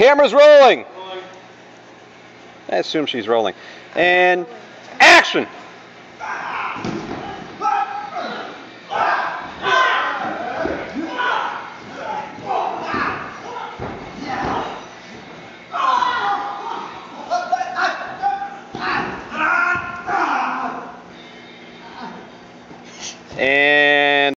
Camera's rolling. I assume she's rolling. And action! And